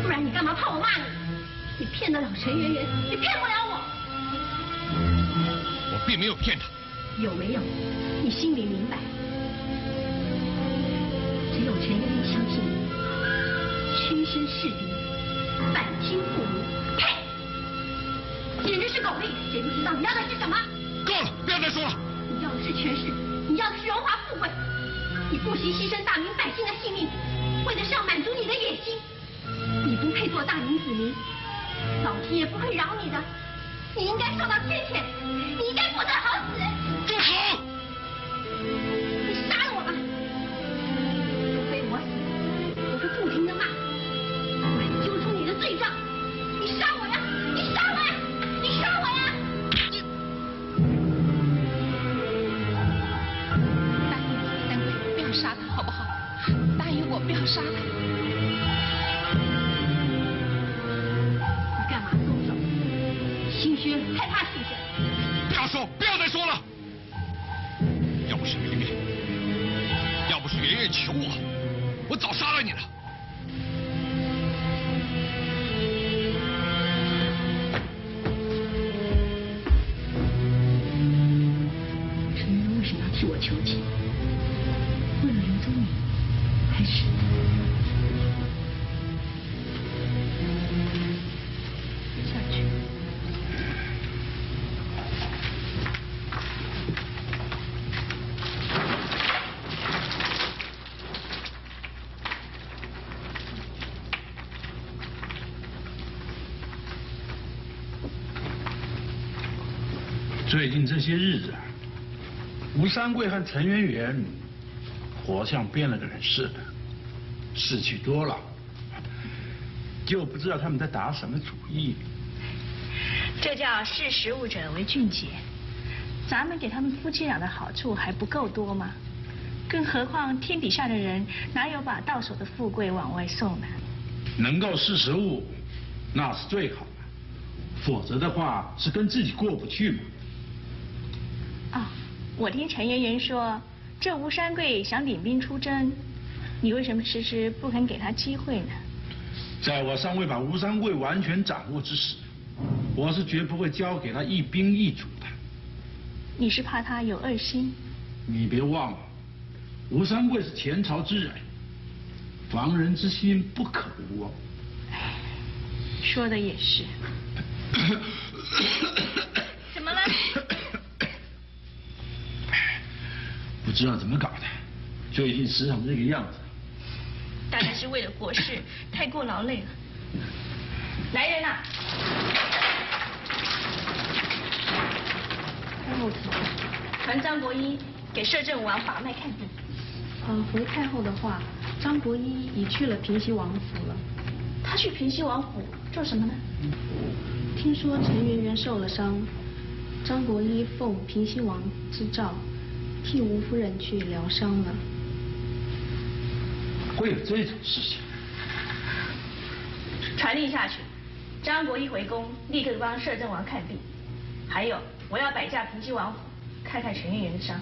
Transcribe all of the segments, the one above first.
不然你干嘛怕我骂你？你骗得了陈圆圆，你骗不了我。我并没有骗他。有没有？你心里明白。只有陈圆圆相信你，屈身侍敌，反清复明。呸！简直是狗屁！谁不知道你要的是什么？够了，不要再说了。你要的是权势，你要的是荣华富贵，你不惜牺牲大明百姓的性命，为的是要满足你的野心。你不配做大明子民，老天也不会饶你的，你应该受到天谴，你应该不得好死。住口！你杀了我吧！除非我死，我会不停的骂，我会揪出你的罪状。近这些日子，吴三桂和陈圆圆活像变了个人似的，事情多了，就不知道他们在打什么主意。这叫识时务者为俊杰。咱们给他们夫妻俩的好处还不够多吗？更何况天底下的人哪有把到手的富贵往外送呢？能够识时务，那是最好的，否则的话是跟自己过不去嘛。啊、我听陈圆圆说，这吴三桂想领兵出征，你为什么迟迟不肯给他机会呢？在我尚未把吴三桂完全掌握之时，我是绝不会交给他一兵一卒的。你是怕他有二心？你别忘了，吴三桂是前朝之人，防人之心不可无哦。说的也是。怎么了？不知道怎么搞的，最近时常这个样子。大概是为了国事 太过劳累了。来人呐、太后请传张国一给摄政王把脉看病。呃，回太后的话，张国一已去了平西王府了。他去平西王府做什么呢？听说陈圆圆受了伤，张国一奉平西王之诏，替吴夫人去疗伤了。会有这种事情？传令下去，张国一回宫，立刻帮摄政王看病。还有，我要摆驾平西王府，看看陈圆圆的伤。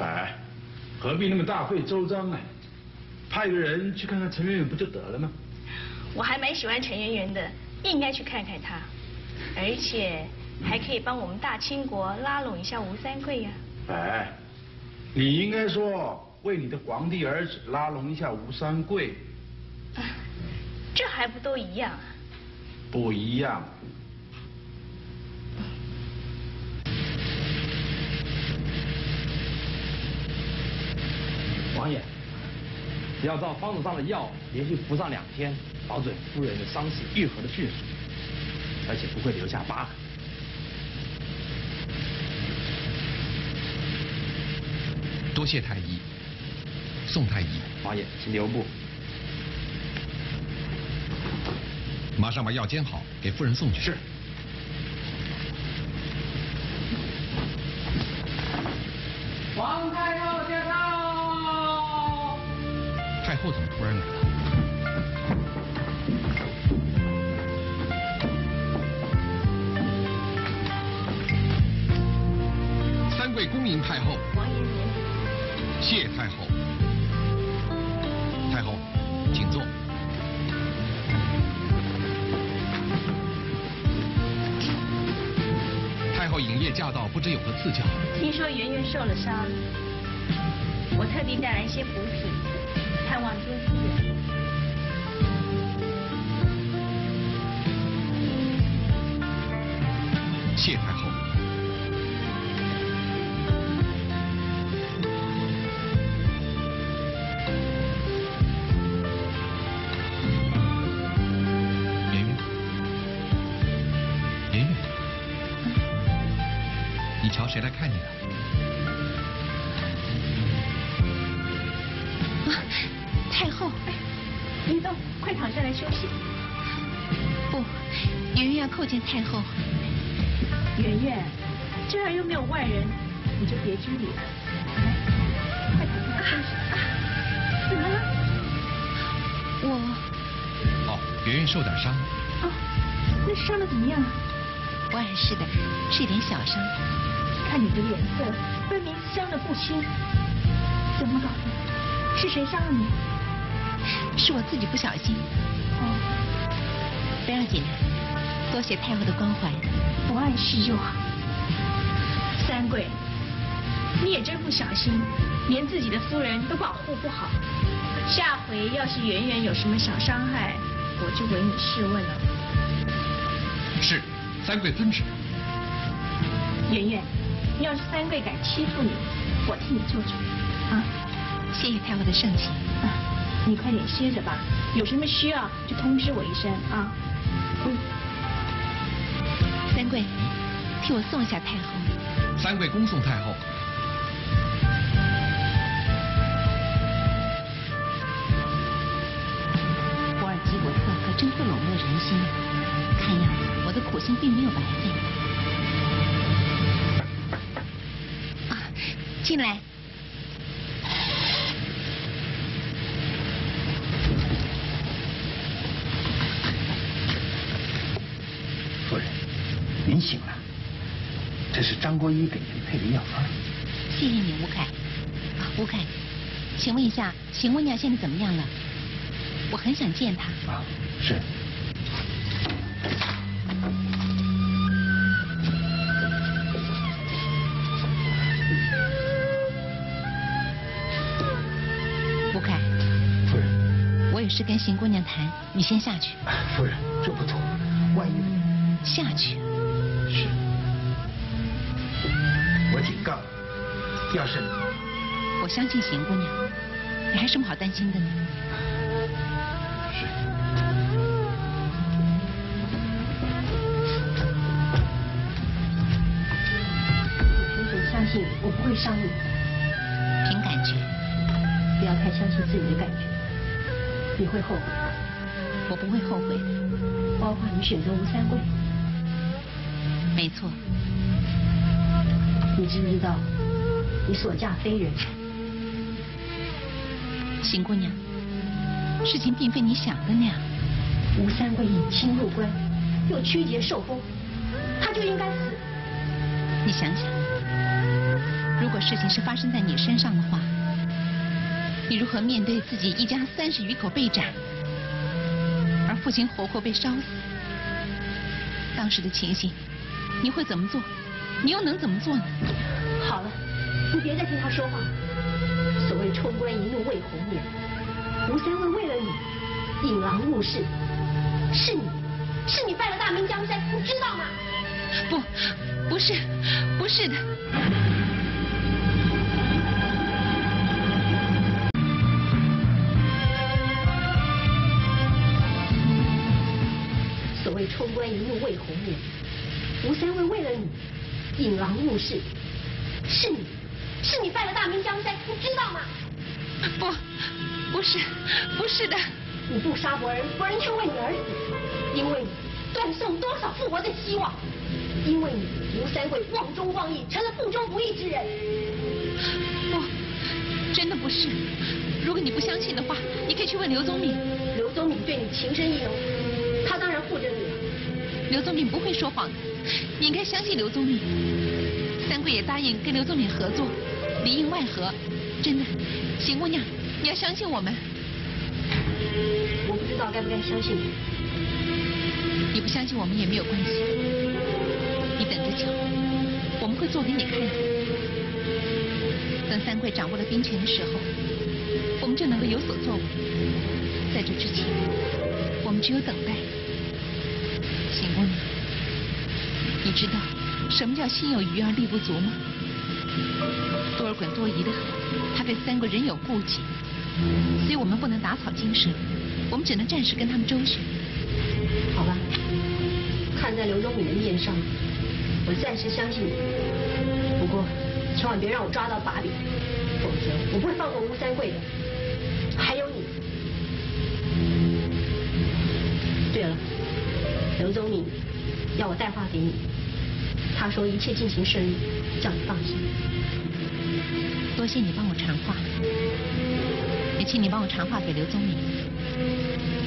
哎，何必那么大费周章呢？派个人去看看陈圆圆不就得了吗？我还蛮喜欢陈圆圆的，应该去看看她，而且还可以帮我们大清国拉拢一下吴三桂呀、哎，你应该说为你的皇帝儿子拉拢一下吴三桂，啊。这还不都一样啊？不一样。王爷，只要照方子上的药连续服上两天，保准夫人的伤势愈合的迅速，而且不会留下疤痕。多谢太医，宋太医，王爷，请留步。马上把药煎好，给夫人送去。是。皇太后驾到！太后怎么突然来了？三桂恭迎太后，后影业驾到，不知有何赐教？听说圆圆受了伤，我特地带来一些补品，探望朱夫人。谢太后。太后。圆圆，这儿又没有外人，你就别拘礼了。来，快躺下来休息。啊，怎么了？我哦，圆圆受点伤。哦，那伤的怎么样啊？不碍事的，是一点小伤。看你的脸色，分明伤的不轻。怎么搞的？是谁伤了你？是我自己不小心。哦，不要紧的，多谢太后的关怀。不碍事就好。三桂，你也真不小心，连自己的夫人都保护不好。下回要是圆圆有什么小伤害，我就唯你是问了。是，三桂遵旨。圆圆，要是三桂敢欺负你，我替你做主。啊，谢谢太后的盛情。啊，你快点歇着吧，有什么需要就通知我一声啊。嗯。三桂，替我送一下太后。三桂恭送太后。博尔基伯特可真会笼络人心，看样子我的苦心并没有白费。啊，进来。是张国一给您配的药方。谢谢你，吴凯。啊，吴凯，请问一下，邢姑娘现在怎么样了？我很想见她。啊，是。吴凯。夫人。我有事跟邢姑娘谈，你先下去。夫人，这不妥，万一……下去。要是你……我相信邢姑娘，你还什么好担心的呢？是。你请相信我不会伤你。凭感觉。不要太相信自己的感觉，你会后悔。我不会后悔的。包括你选择吴三桂。没错。你知不知道，你所嫁非人？邢姑娘，事情并非你想的那样。吴三桂引亲入关，又曲节受封，他就应该死。你想想，如果事情是发生在你身上的话，你如何面对自己一家三十余口被斩，而父亲活活被烧死？当时的情形，你会怎么做？你又能怎么做呢？你别再听他说话。所谓冲冠一怒为红颜，吴三桂为了你引狼入室，是你，是你败了大明江山，你知道吗？不，不是，不是的。所谓冲冠一怒为红颜，吴三桂为了你。引狼入室，是你，是你败了大明江山，你知道吗？不，不是，不是的。你不杀伯仁，伯仁却为你而死，因为你断送多少复活的希望，因为你吴三桂忘忠忘义，成了不忠不义之人。不，真的不是。如果你不相信的话，你可以去问刘宗敏。刘宗敏对你情深意浓，他当然护着你了。刘宗敏不会说谎的。你应该相信刘宗敏，三桂也答应跟刘宗敏合作，里应外合，真的，邢姑娘，你要相信我们。我不知道该不该相信你。你不相信我们也没有关系，你等着瞧。我们会做给你看的。等三桂掌握了兵权的时候，我们就能够有所作为。在这之前，我们只有等待。邢姑娘，你知道什么叫心有余而力不足吗？多尔衮多疑的很，他对三桂仍有顾忌，所以我们不能打草惊蛇，我们只能暂时跟他们周旋。好吧，看在刘宗敏的面上，我暂时相信你。不过，千万别让我抓到把柄，否则我不会放过吴三桂的。还有你。对了，刘宗敏要我带话给你，他说一切进行顺利，叫你放心。多谢你帮我传话，也请你帮我传话给刘宗明，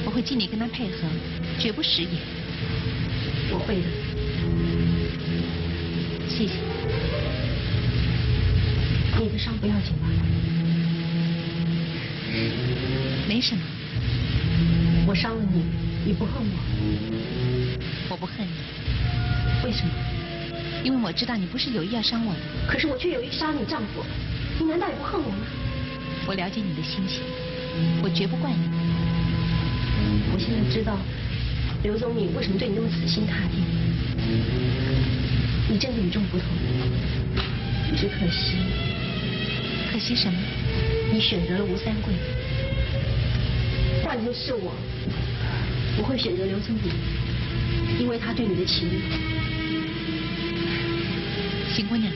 我会尽力跟他配合，绝不食言。我会的，谢谢。你的伤不要紧吧？没什么。我伤了你，你不恨我？我不恨你。为什么？因为我知道你不是有意要伤我的。可是我却有意杀你丈夫，你难道也不恨我吗？我了解你的心情，我绝不怪你。我现在知道刘宗敏为什么对你那么死心塌地。你真的与众不同，只可惜。可惜什么？你选择了吴三桂。换作是我，我会选择刘宗敏，因为他对你的情谊。邢姑娘，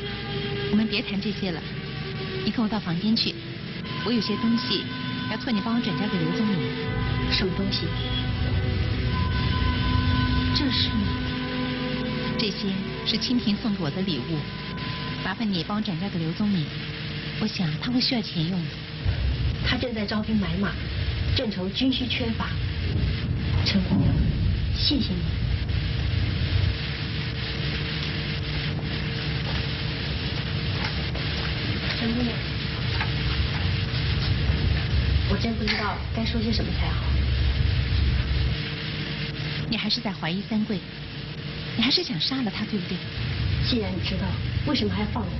我们别谈这些了，你跟我到房间去，我有些东西要托你帮我转交给刘宗敏。什么东西？这是？这些是清平送给我的礼物，麻烦你帮我转交给刘宗敏，我想他会需要钱用的。他正在招兵买马。正愁军需缺乏，陈姑娘，谢谢你。陈姑娘，我真不知道该说些什么才好。你还是在怀疑三桂，你还是想杀了他，对不对？既然你知道，为什么还要放我？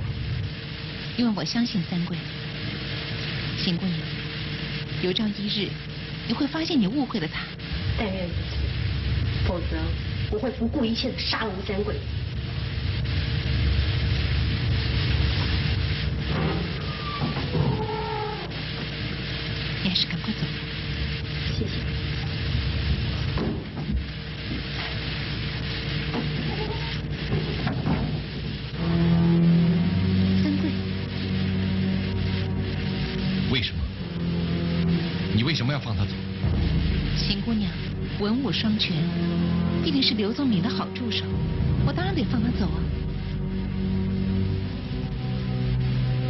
因为我相信三桂。邢姑娘，有朝一日。你会发现你误会了他，但愿如此，否则我会不顾一切的杀了吴三桂。你还是赶快走。谢谢。三桂，为什么？你为什么要放他走？秦姑娘文武双全，必定是刘宗敏的好助手，我当然得放他走啊。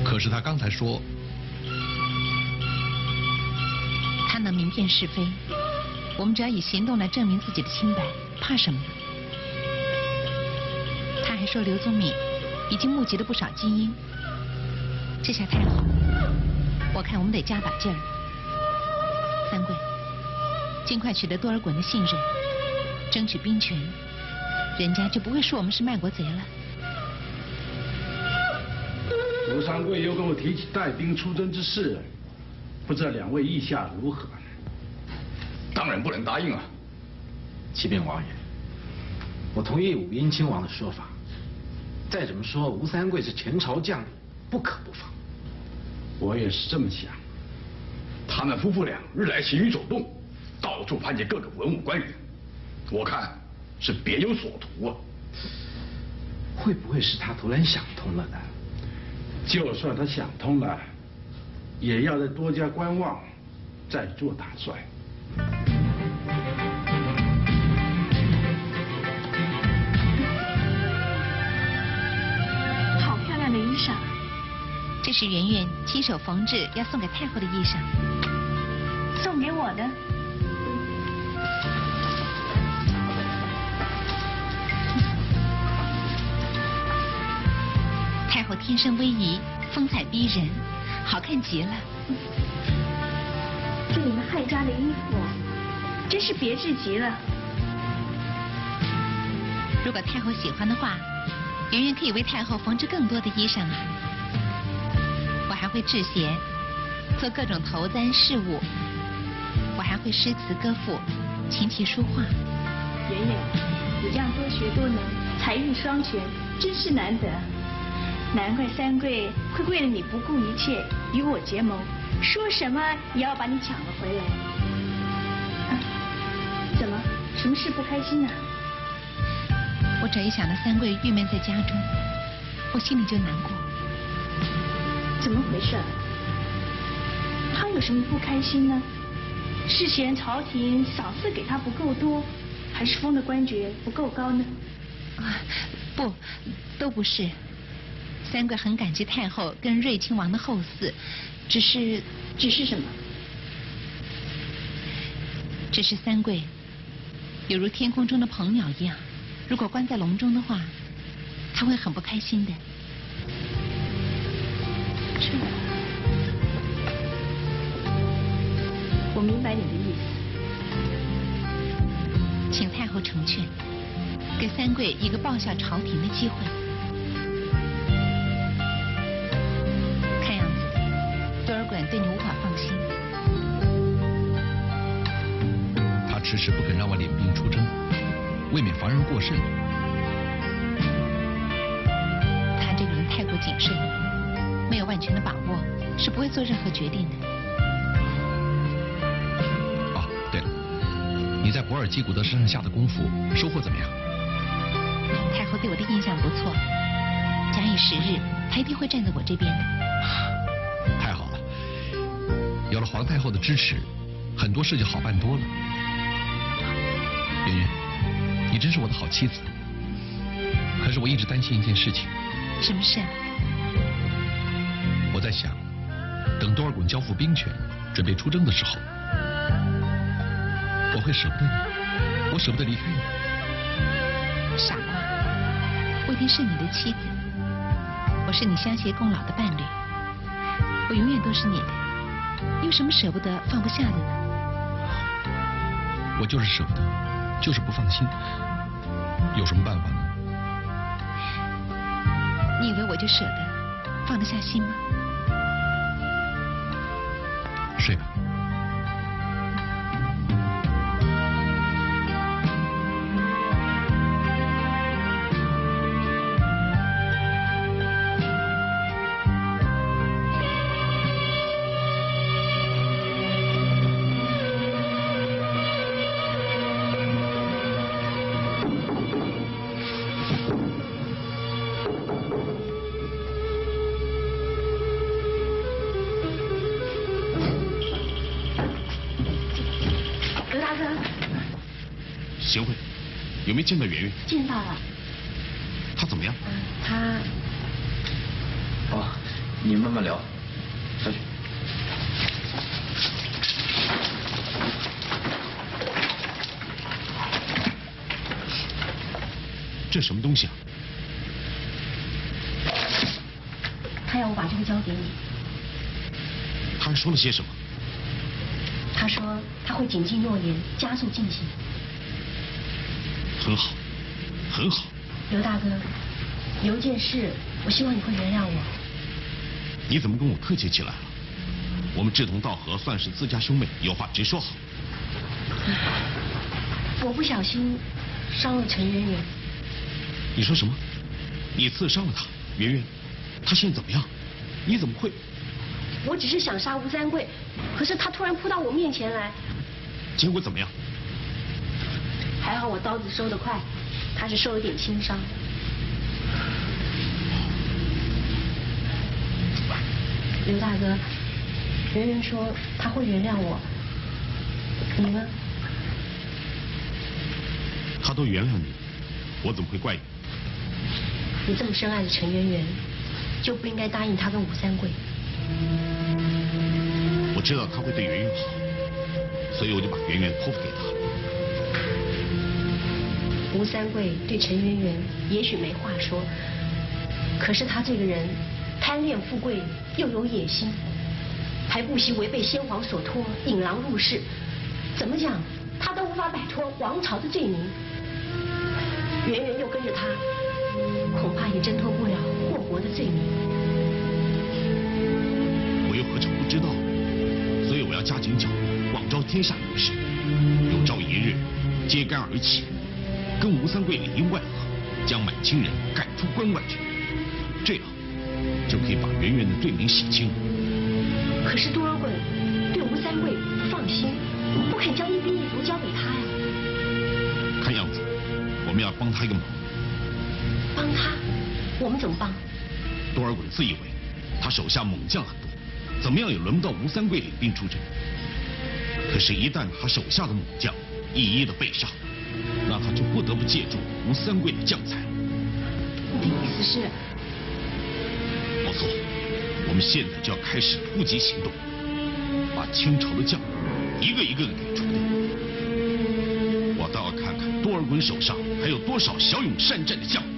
可是他刚才说，辨是非，我们只要以行动来证明自己的清白，怕什么呢？他还说刘宗敏已经募集了不少精英，这下太好了，我看我们得加把劲儿。三桂，尽快取得多尔衮的信任，争取兵权，人家就不会说我们是卖国贼了。吴三桂又跟我提起带兵出征之事，不知道两位意下如何？当然不能答应啊！启禀王爷，我同意武英亲王的说法。再怎么说，吴三桂是前朝将领，不可不防。我也是这么想。他们夫妇俩日来行于走动，到处攀结各个文武官员，我看是别有所图啊。会不会是他突然想通了呢？就算他想通了，也要再多加观望，再做打算。这是圆圆亲手缝制要送给太后的衣裳。送给我的。太后天生威仪，风采逼人，好看极了。这你们汉家的衣服，真是别致极了。如果太后喜欢的话，圆圆可以为太后缝制更多的衣裳啊。会制鞋，做各种头簪饰物。我还会诗词歌赋，琴棋书画。圆圆，你这样多学多能，才艺双全，真是难得。难怪三桂会为了你不顾一切与我结盟，说什么也要把你抢了回来。怎么，什么事不开心啊？我只一想到三桂郁闷在家中，我心里就难过。怎么回事？他有什么不开心呢？是嫌朝廷赏赐给他不够多，还是封的官爵不够高呢？啊，不，都不是。三桂很感激太后跟瑞亲王的后嗣，只是，只是什么？只是三桂有如天空中的鹏鸟一样，如果关在笼中的话，他会很不开心的。我明白你的意思，请太后成全，给三桂一个报效朝廷的机会。看样子多尔衮对你无法放心，他迟迟不肯让我领兵出征，未免防人过甚。他这个人太过谨慎，没有万全的把握，是不会做任何决定的。哦，对了，你在博尔基古德身上下的功夫收获怎么样？太后对我的印象不错，假以时日，她一定会站在我这边的。太好了有了皇太后的支持，很多事就好办多了。圆圆，你真是我的好妻子。可是我一直担心一件事情。什么事啊？等多尔衮交付兵权，准备出征的时候，我会舍不得你，我舍不得离开你。傻瓜，我一定是你的妻子，我是你相携共老的伴侣，我永远都是你的。有什么舍不得、放不下的呢？我就是舍不得，就是不放心。有什么办法呢？你以为我就舍得、放得下心吗？marché. 睡吧。有没有见到圆圆？见到了。他怎么样？嗯，他……哦，你慢慢聊。上去。这什么东西啊？他要我把这个交给你。他还说了些什么？他说他会谨记诺言，加速进行。很好，很好。刘大哥，有一件事，我希望你会原谅我。你怎么跟我客气起来了？我们志同道合，算是自家兄妹，有话直说好。我不小心伤了陈圆圆。你说什么？你刺伤了他？圆圆，他现在怎么样？你怎么会？我只是想杀吴三桂，可是他突然扑到我面前来。结果怎么样？还好我刀子收得快，他是受了点轻伤。刘大哥，圆圆说他会原谅我，你呢？他都原谅你，我怎么会怪你？你这么深爱着陈圆圆，就不应该答应他跟吴三桂。我知道他会对圆圆好，所以我就把圆圆托付给他。吴三桂对陈圆圆也许没话说，可是他这个人贪恋富贵又有野心，还不惜违背先皇所托引狼入室，怎么讲他都无法摆脱王朝的罪名。圆圆又跟着他，恐怕也挣脱不了祸国的罪名。我又何尝不知道？所以我要加紧脚步，广招天下勇士，有朝一日揭竿而起，跟吴三桂里应外合，将满清人赶出关外去，这样就可以把圆圆的罪名洗清。可是多尔衮对吴三桂不放心，不肯将一兵一卒交给他呀。看样子，我们要帮他一个忙。帮他？我们怎么帮？多尔衮自以为他手下猛将很多，怎么样也轮不到吴三桂领兵出征。可是，一旦他手下的猛将一一的被杀，那他就不得不借助吴三桂的将才。你的意思是？不错，我们现在就要开始突击行动，把清朝的将一个一个的给除掉。我倒要看看多尔衮手上还有多少骁勇善战的将。我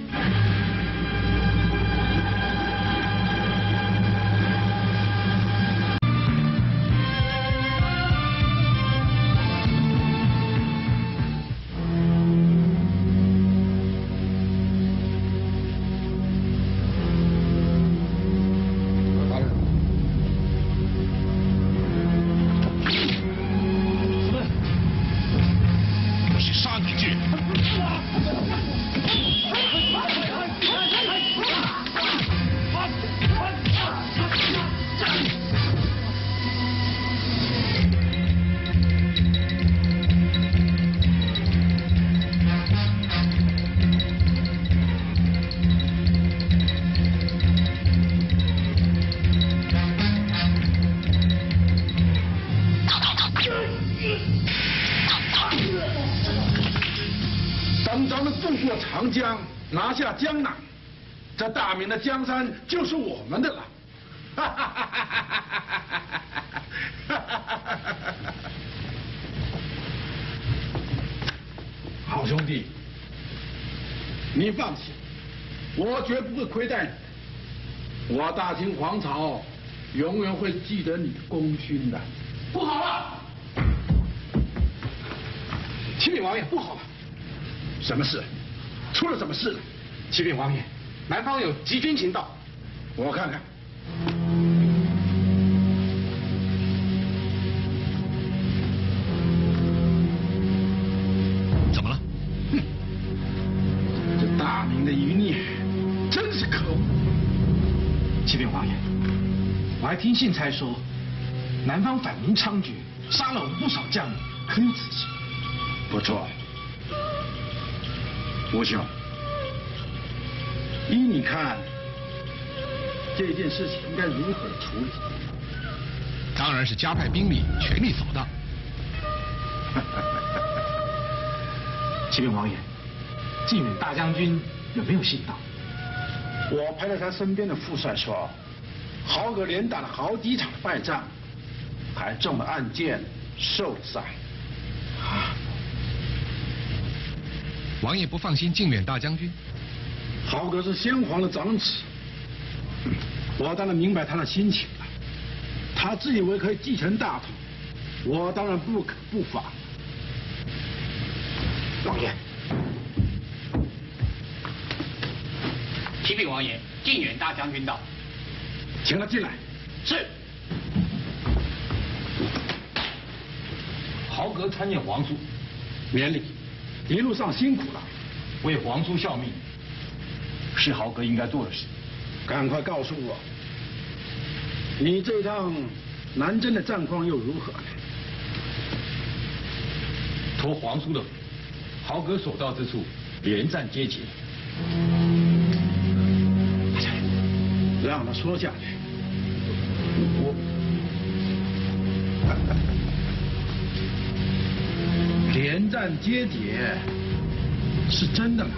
功勋的。不好了！启禀王爷，不好了！什么事？出了什么事了？启禀王爷，南方有急军情到。我看看。怎么了？哼，这大明的余孽真是可恶！启禀王爷，我还听信差说，南方反明猖獗，杀了我们不少将领，很有此事。不错，吴兄，依你看，这件事情应该如何处理？当然是加派兵力，全力扫荡。启禀王爷，靖远大将军有没有信到？我派了他身边的副帅说，豪格连打了好几场败仗，还这么暗箭，受伤。啊！王爷不放心靖远大将军？豪格是先皇的长子，我当然明白他的心情了。他自以为可以继承大统，我当然不可不防。王爷，启禀王爷，靖远大将军到，请他进来。是。豪格参见皇叔，免礼。一路上辛苦了，为皇叔效命，是豪格应该做的事。赶快告诉我，你这趟南征的战况又如何呢？托皇叔的福，豪格所到之处，连战皆捷。让他说下去。我。连战皆捷是真的吗？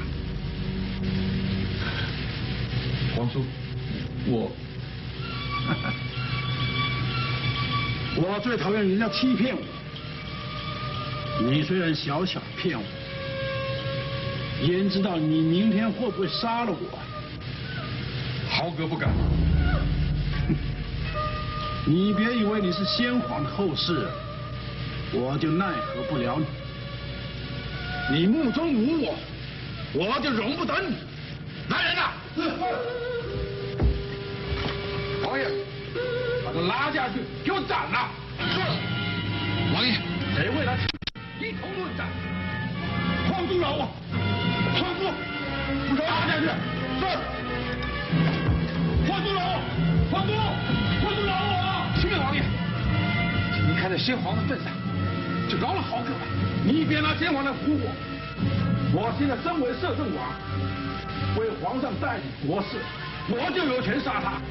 皇叔，我 我最讨厌人家欺骗我。你虽然小小骗我，焉知道你明天会不会杀了我？豪格不敢。你别以为你是先皇的后世，我就奈何不了你。你目中无我，我就容不得你。来人呐！王爷，把他拉下去，给我斩了！是，王爷，谁为他一同论斩？放住老王，放住，拉下去！是。放住老王，放住，放住老王！启禀王爷，请您看在先皇的份上，就饶了豪哥吧。你别拿先皇来唬我！我现在身为摄政王，为皇上代理国事，我就有权杀他。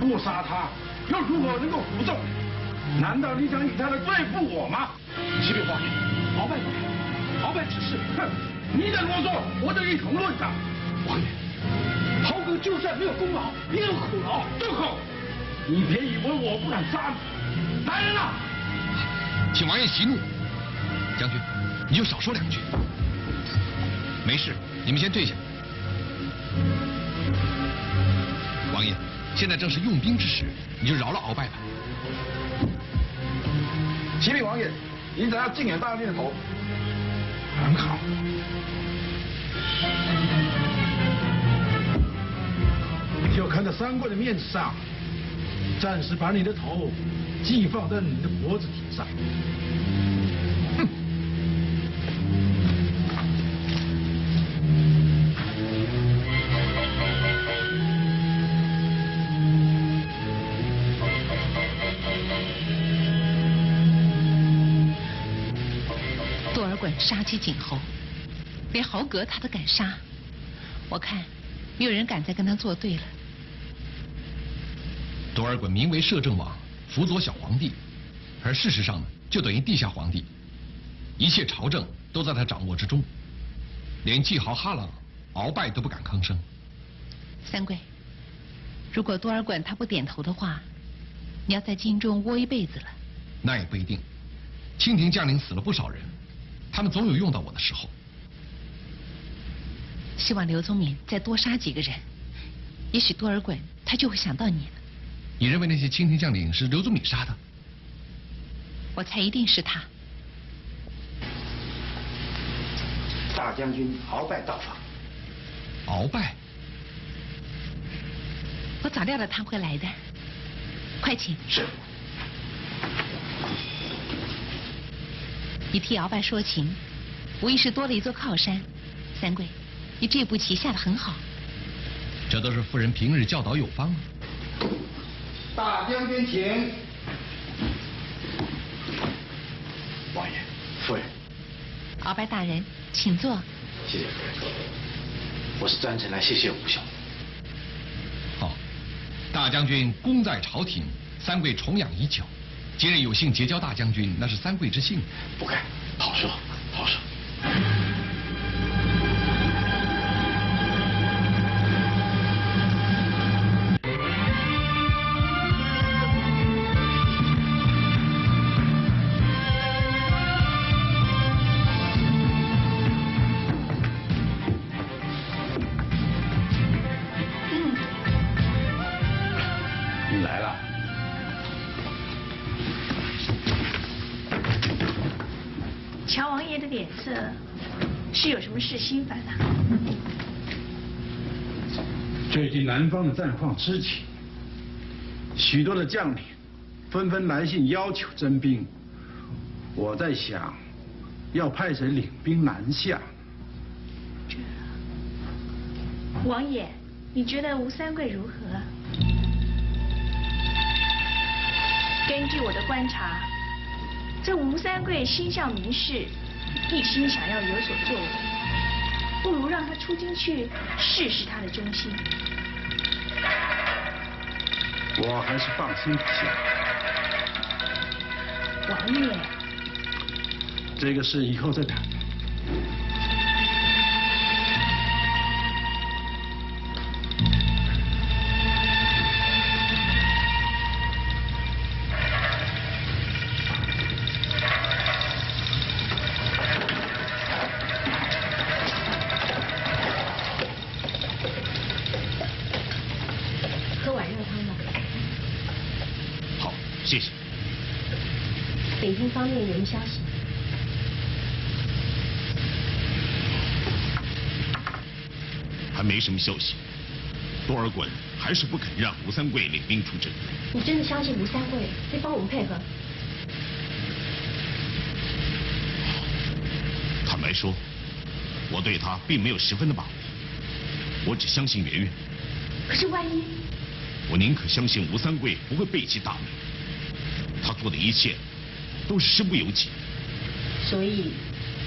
不杀他，又如何能够服众？难道你想以他来对付我吗？启禀皇爷，鳌拜，鳌拜只是……哼！你再啰嗦，我就一同论斩。王爷，豪哥就算没有功劳，也有苦劳。住口！你别以为我不敢杀你！来人呐！请王爷息怒。将军，你就少说两句。没事，你们先退下。王爷，现在正是用兵之时，你就饶了鳌拜吧。启禀王爷，您等下敬远大将军的头。很好。就看在三桂的面子上，暂时把你的头寄放在你的脖子顶上。哼！多尔衮杀鸡儆猴，连豪格他都敢杀，我看没有人敢再跟他作对了。多尔衮名为摄政王，辅佐小皇帝，而事实上呢，就等于地下皇帝，一切朝政都在他掌握之中，连季豪哈朗、鳌拜都不敢吭声。三桂，如果多尔衮他不点头的话，你要在京中窝一辈子了。那也不一定，清廷将领死了不少人，他们总有用到我的时候。希望刘宗敏再多杀几个人，也许多尔衮他就会想到你了。你认为那些清廷将领是刘宗敏杀的？我猜一定是他。大将军鳌拜到访。鳌拜？我早料到他会来的，快请。是。你替鳌拜说情，无疑是多了一座靠山。三桂，你这步棋下的很好。这都是夫人平日教导有方啊。大将军请。王爷，夫人。鳌拜大人，请坐。谢谢夫人。我是专程来谢谢吴兄。好，大将军功在朝廷，三桂崇仰已久。今日有幸结交大将军，那是三桂之幸。不敢，好说好说。是心烦啊？最近南方的战况吃紧，许多的将领纷纷来信要求征兵。我在想，要派谁领兵南下？王爷，你觉得吴三桂如何？根据我的观察，这吴三桂心向民事，一心想要有所作为，不如让他出京去试试他的忠心。我还是放心不下。王爷，这个事以后再谈。吴三桂领兵出征。你真的相信吴三桂会帮我们配合？坦白说，我对他并没有十分的把握。我只相信圆圆。可是万一……我宁可相信吴三桂不会背弃大明。他做的一切都是身不由己。所以，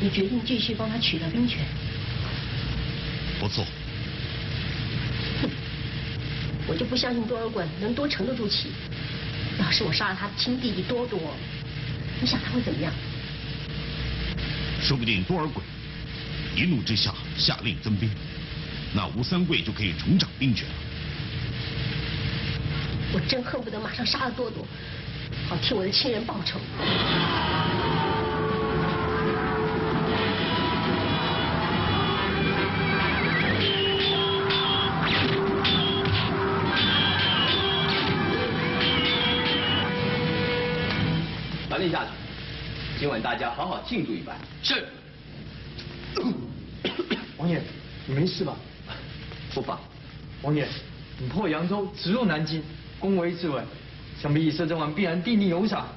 你决定继续帮他取得兵权？不错。哼，我就不相信多尔衮能多沉得住气。要是我杀了他的亲弟弟多多，你想他会怎么样？说不定多尔衮一怒之下下令增兵，那吴三桂就可以重掌兵权了。我真恨不得马上杀了多多，好替我的亲人报仇。晚大家好好庆祝一番。是。王爷，你没事吧？不妨。王爷，你破扬州，直入南京，恭维至伟，想必摄政王必然定力有赏。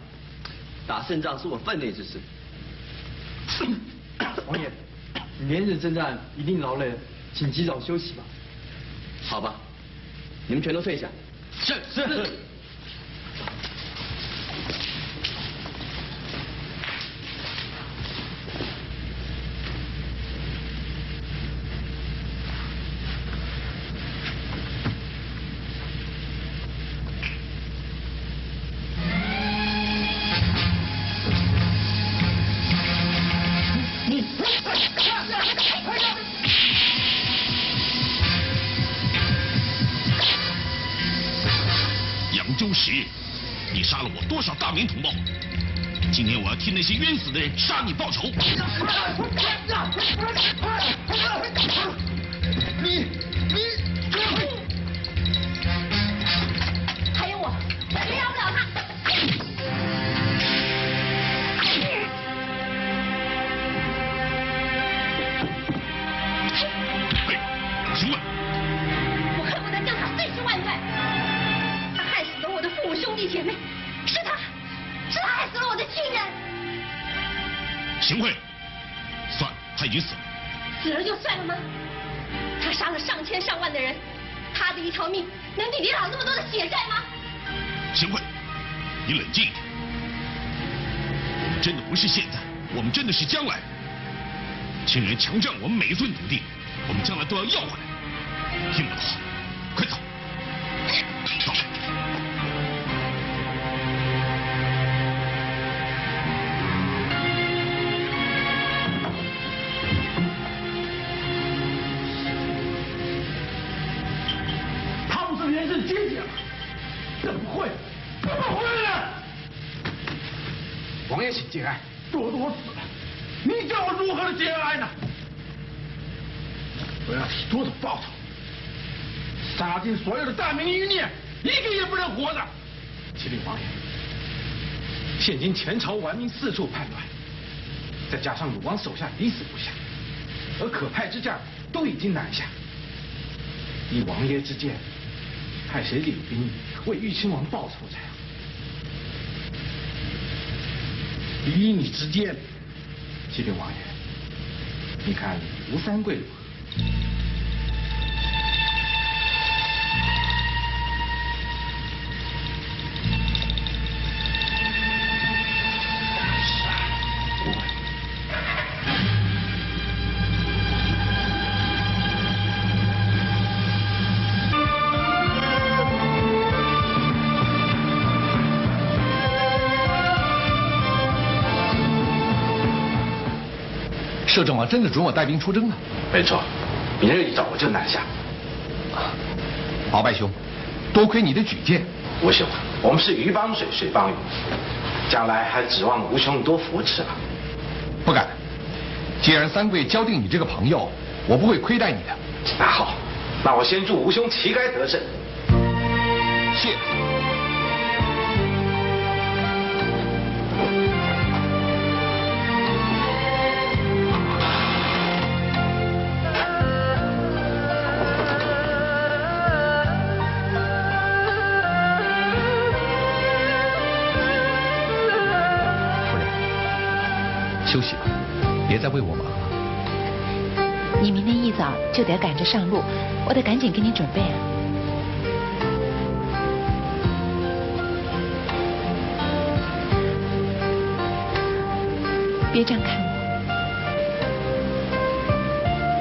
打胜仗是我分内之事。王爷，你连日征战一定劳累了，请及早休息吧。好吧，你们全都退下。是是。大明同胞。今天我要替那些冤死的人杀你报仇。秦人强占我们每一寸土地，我们将来都要要回来。听不懂，民四处叛乱，再加上鲁王手下抵死不下，而可派之将都已经南下，依王爷之见，派谁领兵为玉亲王报仇才好？依你之见，启禀王爷，你看吴三桂如何？政王真的准我带兵出征了？没错，明日一早我就南下。鳌拜兄，多亏你的举荐。吴兄，我们是鱼帮水，水帮鱼，将来还指望吴兄多扶持了。不敢，既然三桂交定你这个朋友，我不会亏待你的。那好，那我先祝吴兄旗开得胜。谢。休息吧，别再为我忙了。你明天一早就得赶着上路，我得赶紧给你准备啊。别这样看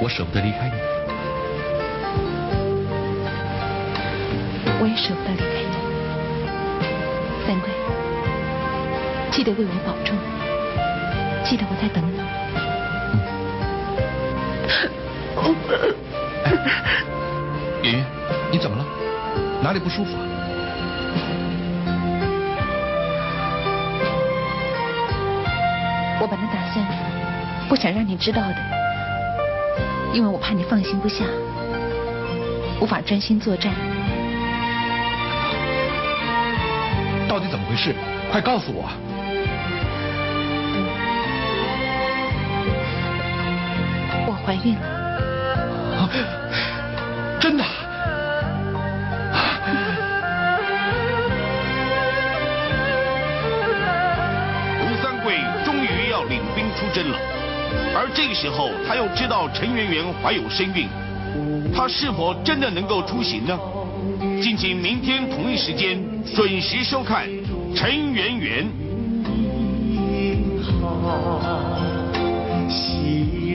我，我舍不得离开你，我也舍不得离开你。三桂，记得为我保重，记得我在等你。圆圆，你怎么了？哪里不舒服啊？我本来打算不想让你知道的，因为我怕你放心不下，无法专心作战。到底怎么回事？快告诉我！怀孕了。啊，真的？吴三桂终于要领兵出征了，而这个时候他又知道陈圆圆怀有身孕，他是否真的能够出行呢？敬请明天同一时间准时收看《陈圆圆》。昔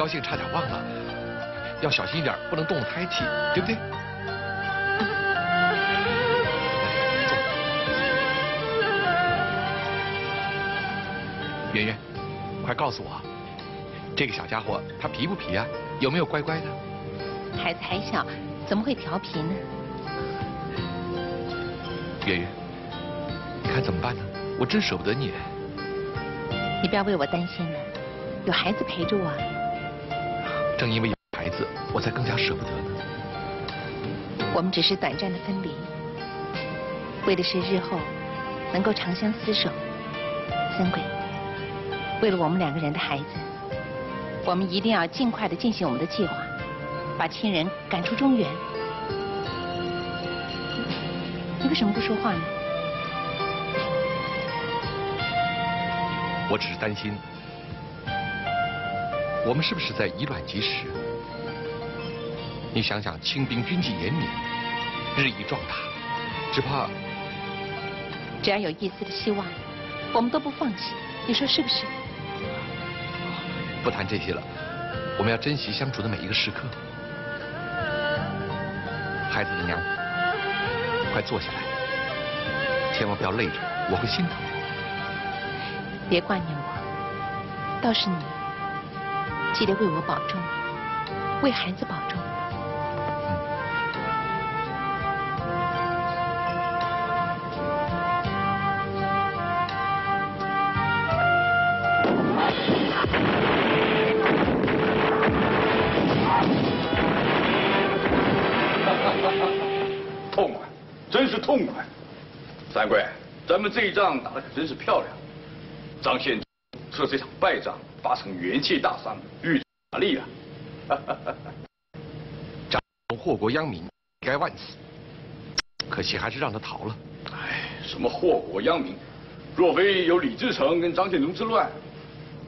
高兴差点忘了，要小心一点，不能动了胎气，对不对？坐。圆圆，快告诉我，这个小家伙他皮不皮啊？有没有乖乖的？孩子还小，怎么会调皮呢？圆圆，你看怎么办呢？我真舍不得你。你不要为我担心了，有孩子陪着我。正因为有孩子，我才更加舍不得呢。我们只是短暂的分离，为的是日后能够长相厮守。三鬼，为了我们两个人的孩子，我们一定要尽快的进行我们的计划，把亲人赶出中原。你为什么不说话呢？我只是担心，我们是不是在以卵击石？你想想，清兵军纪严明，日益壮大，只怕只要有一丝的希望，我们都不放弃。你说是不是？不谈这些了，我们要珍惜相处的每一个时刻。孩子的娘，快坐下来，千万不要累着，我会心疼。别挂念我，倒是你，记得为我保重，为孩子保重。痛快，真是痛快！三贵，咱们这一仗打得可真是漂亮。张献这这场败仗，八成元气大，国殃民，该万死。可惜还是让他逃了。哎，什么祸国殃民？若非有李自成跟张献忠之乱，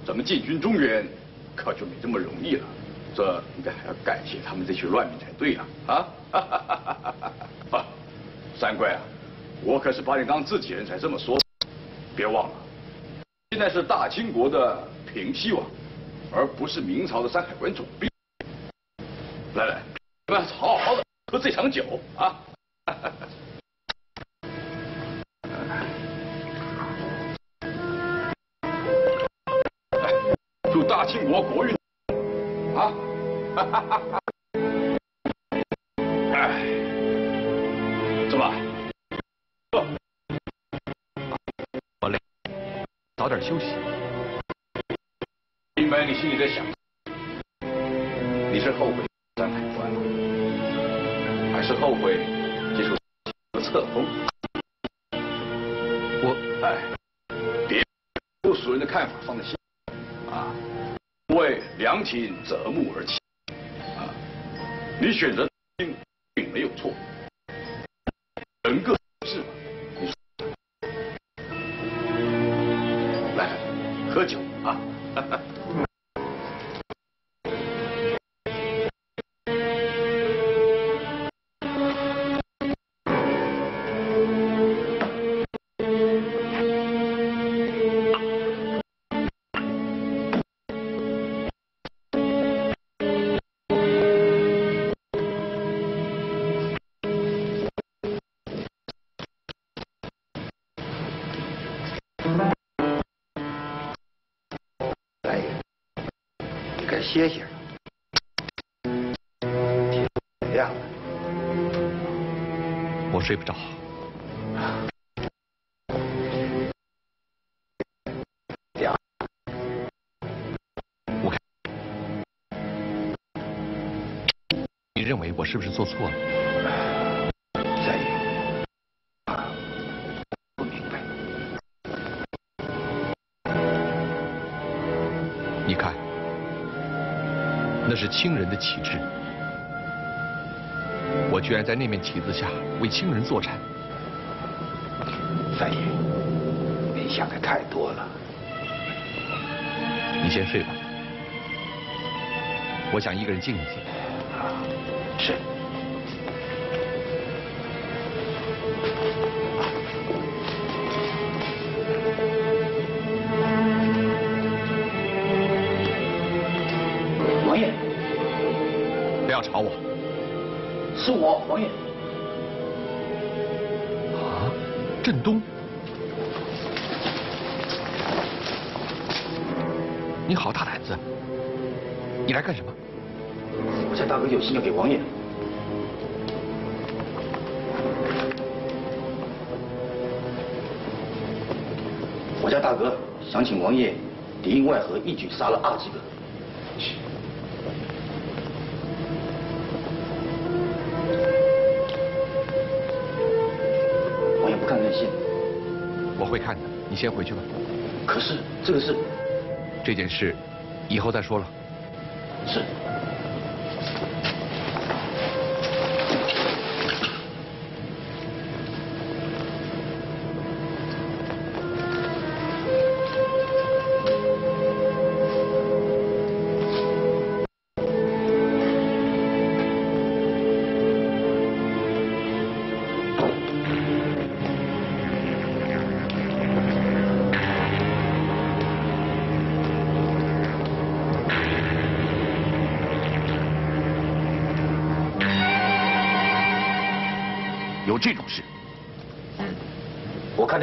咱们进军中原可就没这么容易了。这应该还要感谢他们这群乱民才对呀！啊！啊，三贵啊，我可是把你当自己人才这么说，别忘了。现在是大清国的平西王，而不是明朝的山海关总兵。我们好好的喝这场酒啊！祝大清国国运啊！哎，怎么？我累，早点休息。明白你心里在想，你是后悔山海关，还是后悔接受册封？我哎，别把俗人的看法放在心啊，为良禽择木而栖啊，你选择并没有错，我是不是做错了？三爷，不明白。你看，那是清人的旗帜，我居然在那面旗子下为清人作战。三爷，你想的太多了。你先睡吧，我想一个人静一静。是我，王爷。啊，振东，你好大胆子！你来干什么？我家大哥有信要给王爷。我家大哥想请王爷里应外合，一举杀了阿基哥。会看的，你先回去吧。可是这个事这件事，以后再说了。是。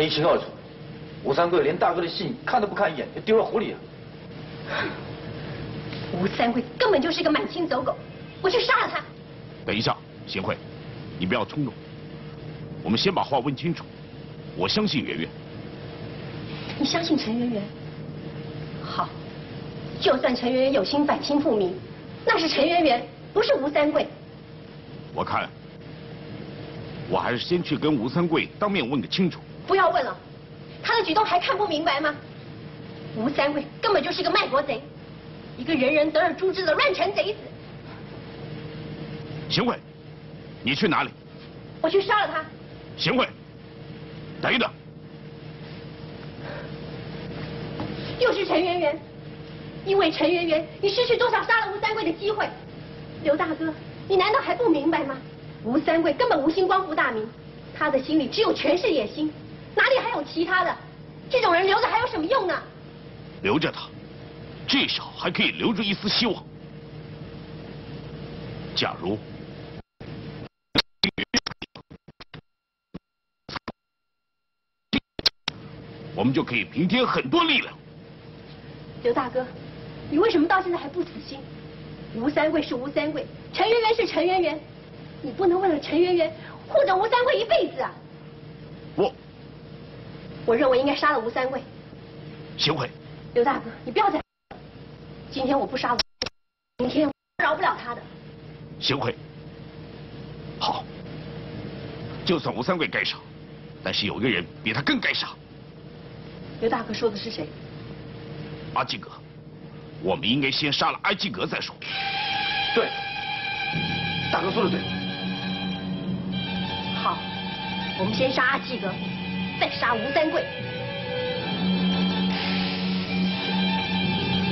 一清二楚。吴三桂连大哥的信看都不看一眼，就丢了湖里了。吴三桂根本就是个满清走狗，我去杀了他。等一下，贤惠，你不要冲动。我们先把话问清楚。我相信圆圆。你相信陈圆圆？好，就算陈圆圆有心反清复明，那是陈圆圆，不是吴三桂。我看，我还是先去跟吴三桂当面问个清楚。不要问了，他的举动还看不明白吗？吴三桂根本就是个卖国贼，一个人人得而诛之的乱臣贼子。贤惠，你去哪里？我去杀了他。贤惠，等一等。又是陈圆圆，因为陈圆圆，你失去多少杀了吴三桂的机会？刘大哥，你难道还不明白吗？吴三桂根本无心光复大明，他的心里只有权势野心，有其他的？这种人留着还有什么用呢？留着他，至少还可以留住一丝希望。假如我们就可以平添很多力量。刘大哥，你为什么到现在还不死心？吴三桂是吴三桂，陈圆圆是陈圆圆，你不能为了陈圆圆护着吴三桂一辈子啊！我，我认为应该杀了吴三桂。行贿，刘大哥，你不要再，今天我不杀吴，明天我饶不了他的。行贿，好，就算吴三桂该杀，但是有一个人比他更该杀。刘大哥说的是谁？阿基格，我们应该先杀了阿基格再说。对，大哥说的对。好，我们先杀阿基格，再杀吴三桂。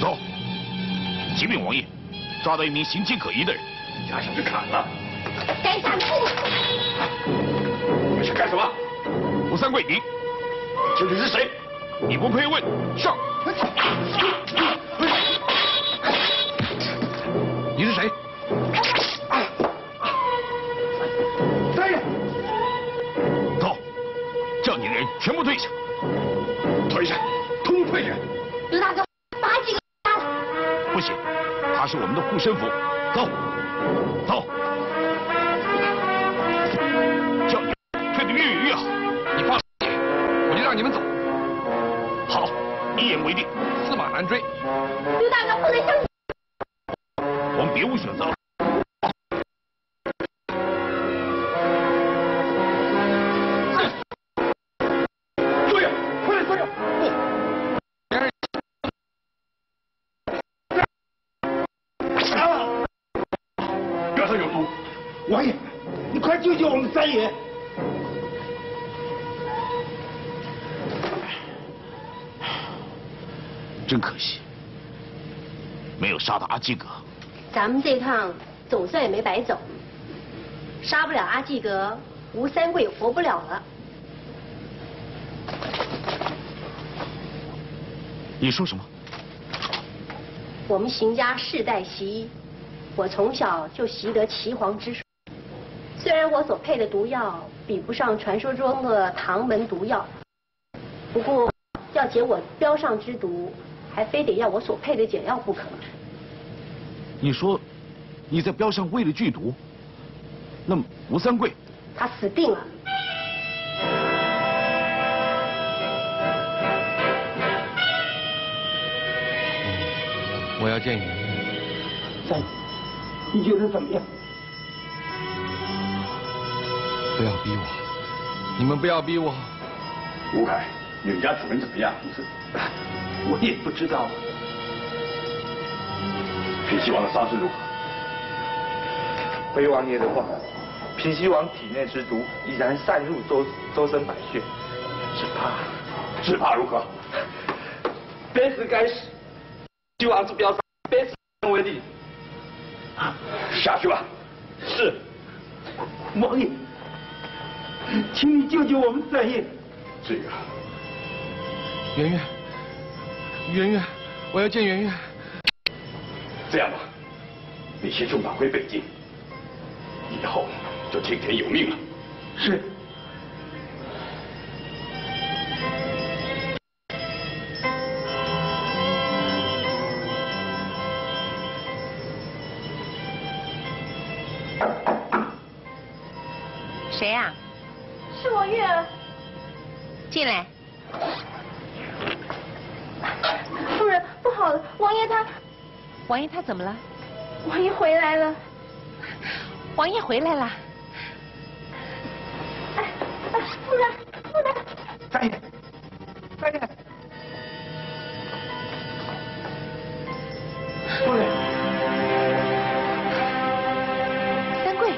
走，启禀王爷，抓到一名行迹可疑的人，押上去砍了。该杀不你们是干什么？吴三桂，你究竟是谁？你不配问，上！有杀到阿基格。咱们这趟总算也没白走，杀不了阿基格，吴三桂活不了了。你说什么？我们邢家世代习医，我从小就习得岐黄之术。虽然我所配的毒药比不上传说中的唐门毒药，不过要解我标上之毒，还非得要我所配的解药不可。你说你在镖上喂了剧毒，那么吴三桂他死定了。我要见圆圆。三，你觉得怎么样？不要逼我，你们不要逼我。吴凯，你们家主人怎么样？我也不知道。平西王的伤势如何？回王爷的话，平西王体内之毒已然散入周周身百穴，只怕只怕如何？非死该死。西王之标杀，非死为利。下去吧。是。王爷，请你救救我们三爷。这个。圆圆，圆圆，我要见圆圆。这样吧，你先送他回北京，以后就听天由命了。是。怎么了？王爷回来了。王爷回来了。哎哎，夫人，夫人。三爷，三爷，夫人，三桂，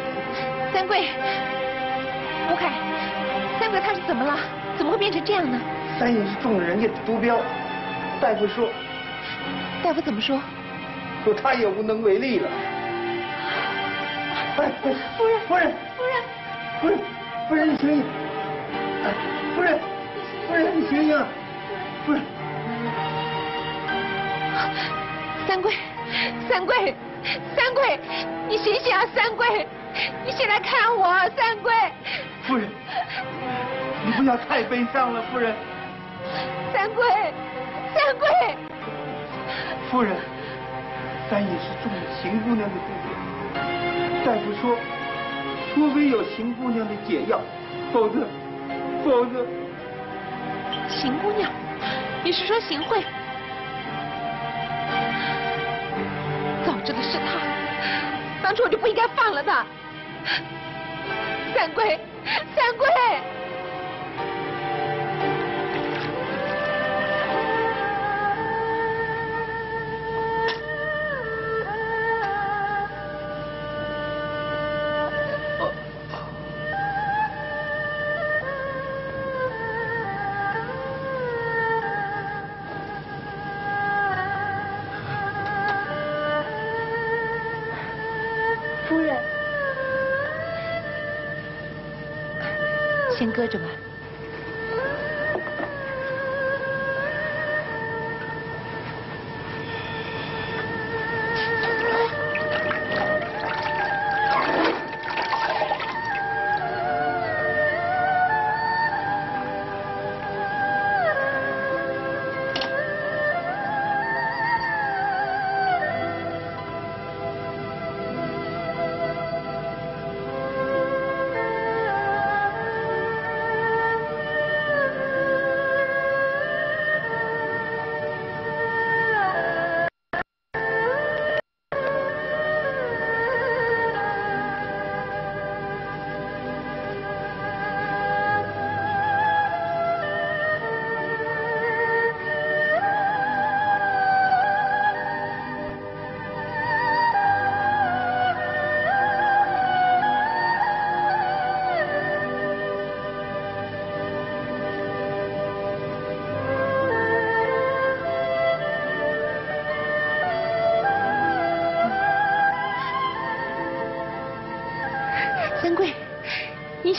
三桂，吴凯，三桂他是怎么了？怎么会变成这样呢？三爷是中了人家的毒镖，大夫说，大夫怎么说？说他也无能为力了。哎，夫人，夫人，夫人，夫人，夫人，你醒醒！哎，夫人，夫人，你醒醒！夫人，三桂，三桂，三桂，你醒醒啊！三桂，你醒来看我，三桂。夫人，你不要太悲伤了，夫人。三桂，三桂。夫人，但也是中了邢姑娘的毒，大夫说，除非有邢姑娘的解药，否则，否则。邢姑娘，你是说邢慧？早知道是她，当初我就不应该放了她。三桂，三桂。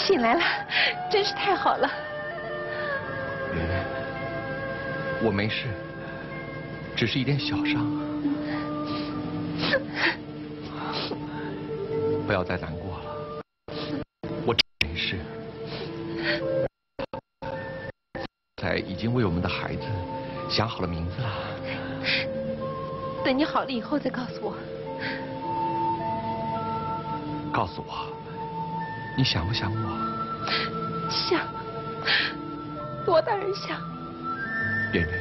醒来了，真是太好了。圆圆，我没事，只是一点小伤。不要再难过了，我真没事。才已经为我们的孩子想好了名字了。等你好了以后再告诉我。你想不想我？想，我当然想。圆圆，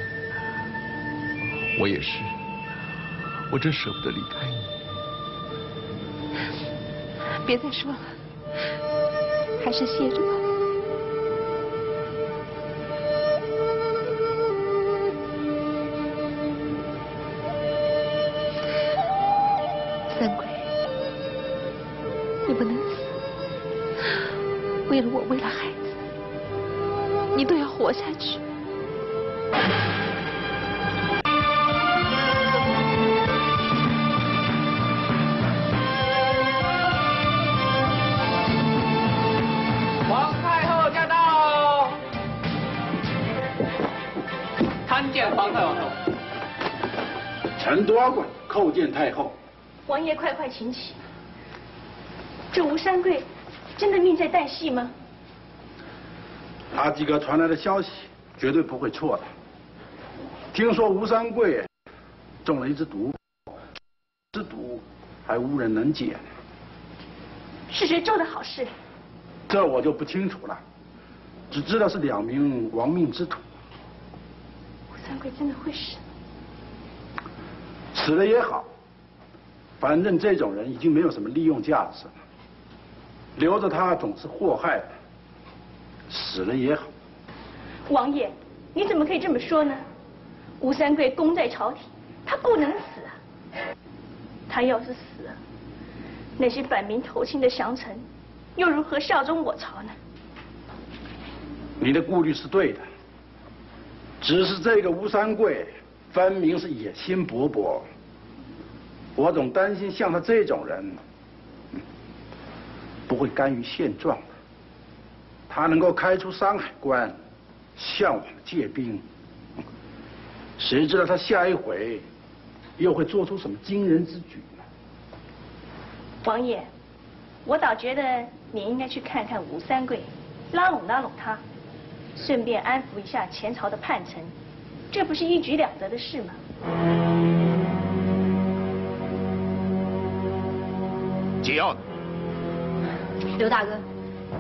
我也是，我真舍不得离开你。别再说了，还是歇着吧。下去。皇太后驾到！参见皇太后。陈多贵叩见太后。王爷快快请起。这吴三桂真的命在旦夕吗？他几个传来的消息绝对不会错的。听说吴三桂中了一只毒，这毒还无人能解。是谁做的好事？这我就不清楚了，只知道是两名亡命之徒。吴三桂真的会死？死了也好，反正这种人已经没有什么利用价值了，留着他总是祸害的。死了也好。王爷，你怎么可以这么说呢？吴三桂功在朝廷，他不能死啊！他要是死了，那些反明投亲的降臣又如何效忠我朝呢？你的顾虑是对的，只是这个吴三桂分明是野心勃勃，我总担心像他这种人，不会甘于现状。他能够开出山海关，向我们借兵，谁知道他下一回又会做出什么惊人之举呢？王爷，我倒觉得你应该去看看吴三桂，拉拢拉拢他，顺便安抚一下前朝的叛臣，这不是一举两得的事吗？解药呢？刘大哥，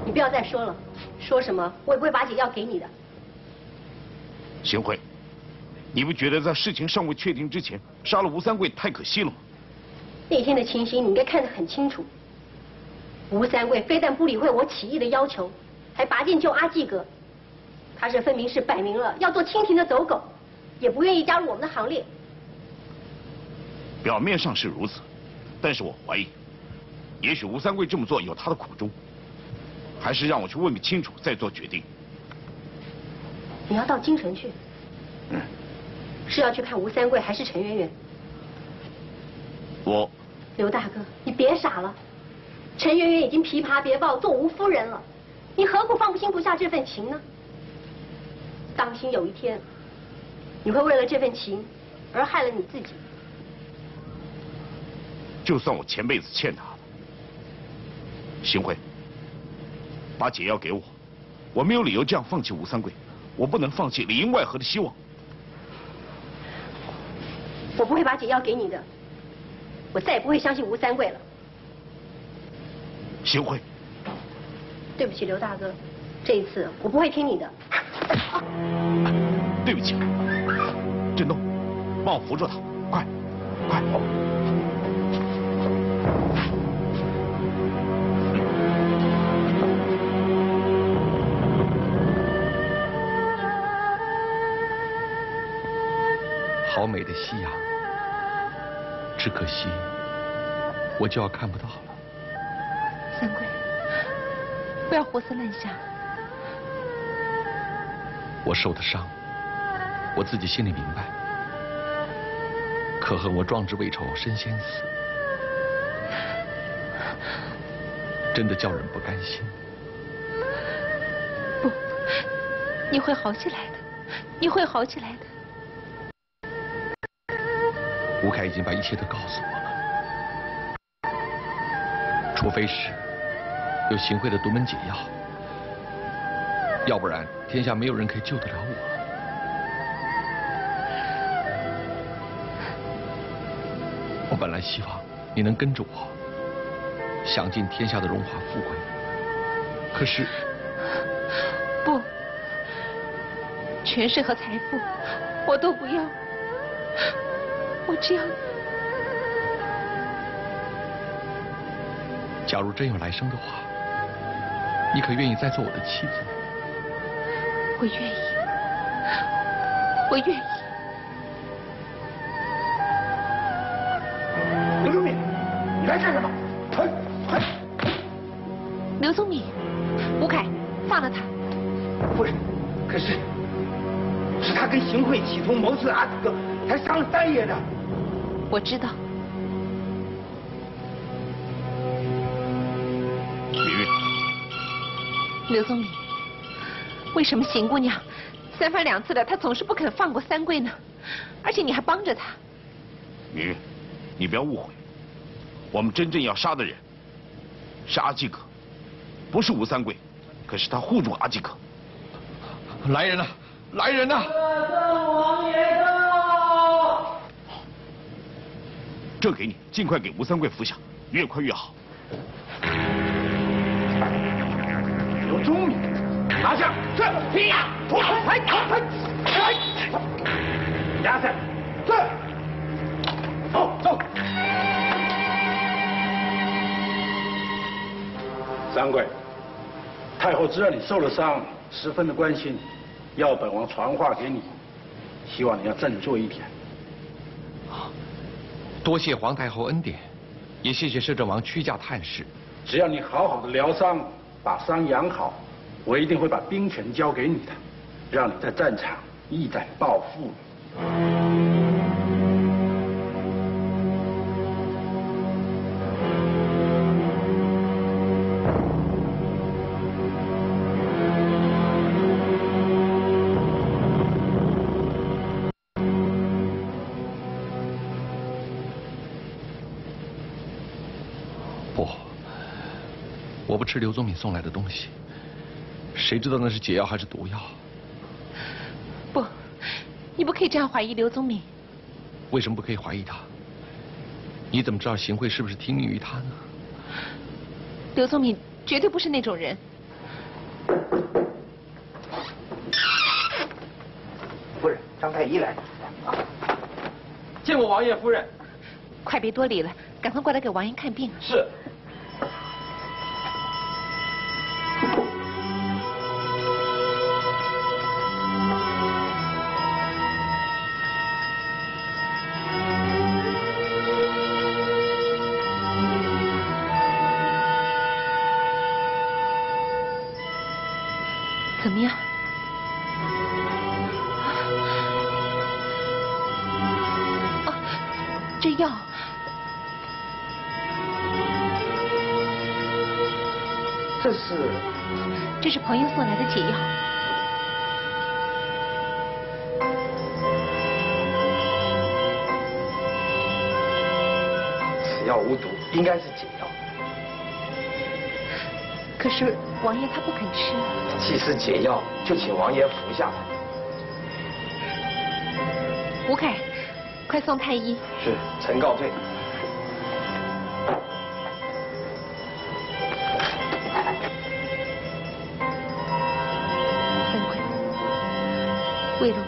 你不要再说了，说什么我也不会把解药给你的。邢慧，你不觉得在事情尚未确定之前杀了吴三桂太可惜了吗？那天的情形你应该看得很清楚。吴三桂非但不理会我起义的要求，还拔剑救阿济格。他这分明是摆明了要做清廷的走狗，也不愿意加入我们的行列。表面上是如此，但是我怀疑，也许吴三桂这么做有他的苦衷，还是让我去问个清楚再做决定。你要到京城去？嗯。是要去看吴三桂还是陈圆圆？我。刘大哥，你别傻了，陈圆圆已经琵琶别抱做吴夫人了，你何苦放不心不下这份情呢？当心有一天，你会为了这份情而害了你自己。就算我前辈子欠他的，邢慧，把解药给我，我没有理由这样放弃吴三桂，我不能放弃里应外合的希望。我不会把解药给你的，我再也不会相信吴三桂了。行惠，对不起，刘大哥，这一次我不会听你的。对不起，振东，帮我扶住他，快，快！好美的夕阳，只可惜我就要看不到了。三桂，不要胡思乱想。我受的伤，我自己心里明白。可恨我壮志未酬身先死，真的叫人不甘心。不，你会好起来的，你会好起来的。吴凯已经把一切都告诉我了，除非是有行贿的独门解药，要不然天下没有人可以救得了我。我本来希望你能跟着我，享尽天下的荣华富贵。可是，不，权势和财富我都不要，我只要。假如真有来生的话，你可愿意再做我的妻子？我愿意，我愿意。刘忠敏，你来干什么？快快！刘宗敏，吴凯，放了他。夫人，可是是他跟邢慧企图谋刺阿紫哥，才伤了三爷的。我知道。明月，刘宗敏，为什么邢姑娘三番两次的，她总是不肯放过三桂呢？而且你还帮着她。明月，你不要误会，我们真正要杀的人是阿基可，不是吴三桂。可是他护住阿基可。来人呐！来人呐！王爷到！这给你，尽快给吴三桂服下，越快越好。刘忠明，拿下！是，踢呀！突来，来，来，来！压下！是。走走。三桂，太后知道你受了伤，十分的关心，要本王传话给你，希望你要振作一点。多谢皇太后恩典，也谢谢摄政王屈驾探视。只要你好好的疗伤，把伤养好，我一定会把兵权交给你的，让你在战场一展抱负。刘宗敏送来的东西，谁知道那是解药还是毒药？不，你不可以这样怀疑刘宗敏。为什么不可以怀疑他？你怎么知道邢慧是不是听命于他呢？刘宗敏绝对不是那种人。夫人，张太医来了。见过王爷夫人。快别多礼了，赶快过来给王爷看病。是。这药。这是，这是朋友送来的解药。此药无毒，应该是解药。可是王爷他不肯吃。既是解药，就请王爷服下。吴凯，快送太医。是，臣告退。三桂，为了我，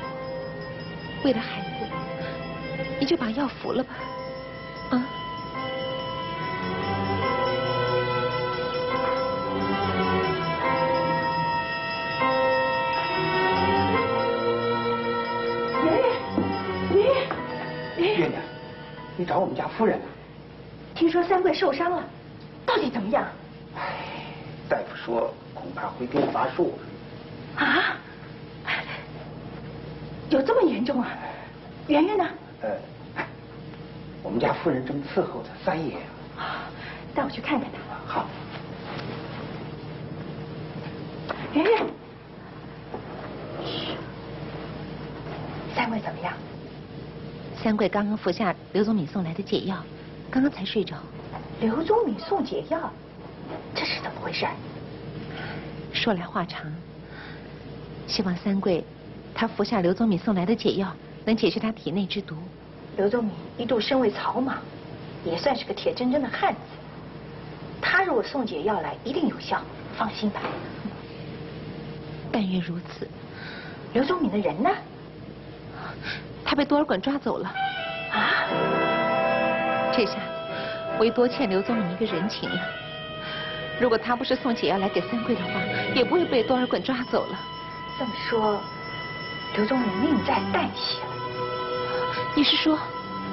为了孩子，你就把药服了吧，三桂受伤了，到底怎么样？大夫说恐怕回天乏术了。啊？有这么严重啊？圆圆呢？呃，我们家夫人正伺候着三爷。啊，带我去看看他。好。圆圆，三桂怎么样？三桂刚刚服下刘宗敏送来的解药，刚刚才睡着。刘宗敏送解药，这是怎么回事？说来话长，希望三桂他服下刘宗敏送来的解药，能解去他体内之毒。刘宗敏一度身为草莽，也算是个铁铮铮的汉子。他如果送解药来，一定有效，放心吧。但愿如此。刘宗敏的人呢？他被多尔衮抓走了。啊！这下我也多欠刘宗敏一个人情了。如果他不是送解药来给三桂的话，也不会被多尔衮抓走了。这么说，刘宗敏命在旦夕。你是说，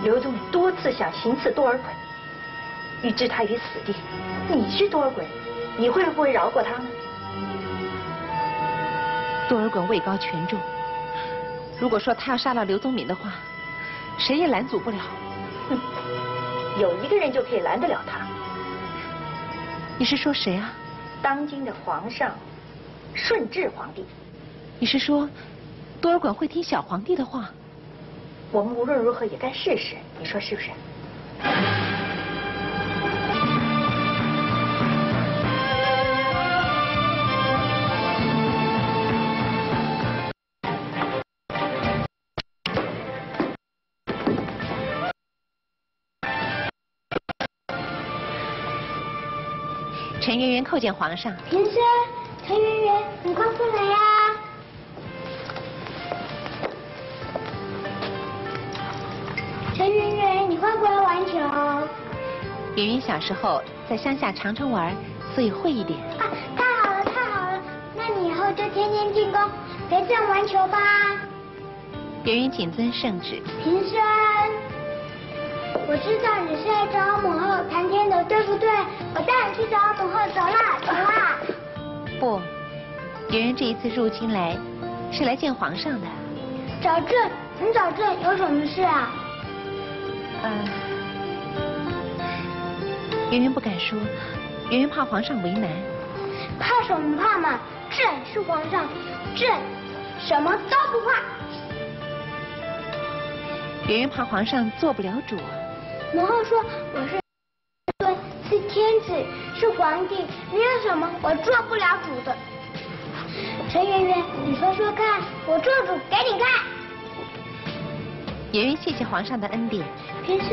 刘宗敏多次想行刺多尔衮，欲置他于死地？你是多尔衮，你会不会饶过他呢？多尔衮位高权重，如果说他要杀了刘宗敏的话，谁也拦阻不了。哼，有一个人就可以拦得了他。你是说谁啊？当今的皇上，顺治皇帝。你是说，多尔衮会听小皇帝的话？我们无论如何也该试试，你说是不是？陈圆圆叩见皇上。平生，陈圆圆，你快过来呀！陈圆圆，你快过来玩球。圆圆小时候在乡下常常玩，所以会一点。啊，太好了，太好了！那你以后就天天进宫陪朕玩球吧。圆圆谨遵圣旨。平生，我知道你是来找母后谈天的，对不对？我带你去找母后，走啦，走啦。不，圆圆这一次入京来，是来见皇上的。找朕？你找朕有什么事啊？嗯，圆圆不敢说，圆圆怕皇上为难。怕什么怕嘛？朕是皇上，朕什么都不怕。圆圆怕皇上做不了主。母后说我是对，是天子，是皇帝，没有什么我做不了主的。陈圆圆，你说说看，我做主给你看。圆圆谢谢皇上的恩典。平生，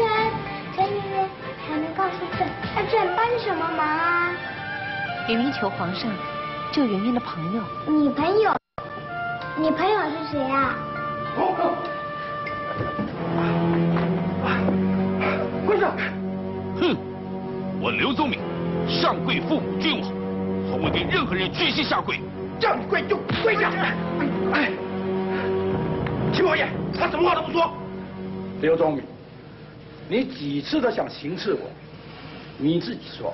陈圆圆，还没告诉朕，那朕帮你什么忙啊？圆圆求皇上救圆圆的朋友。你朋友？你朋友是谁啊？哼！我刘宗敏上跪父母君王，从未对任何人屈膝下跪。让你跪就跪下！哎，秦王爷，他什么话都不说。刘宗敏，你几次的想行刺我，你自己说，